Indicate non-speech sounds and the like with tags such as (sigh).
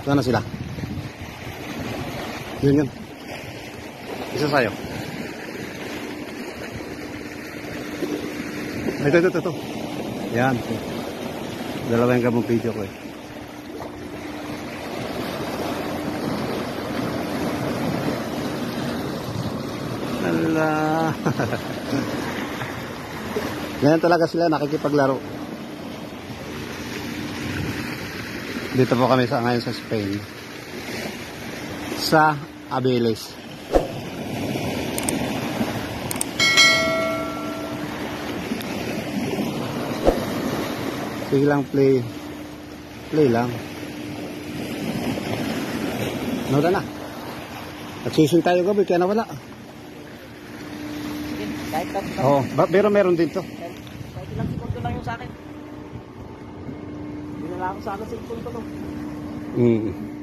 Saan na sila? Yun yun. Isa sa'yo. Ito, ito, ito, ito. Yan. Dalawa yung gamong video ko eh. Ala. (laughs) Ganyan talaga sila nakikipaglaro. Dito po kami sa ngayon sa Spain. Sa Abeles. Sige lang play. Play lang. Nawala na. Nagsising tayo gabi kaya nawala. Oo, ba- pero meron din to. kahit ilang segundo lang yung sa akin. Lang ako sa akin cellphone ko. Mm.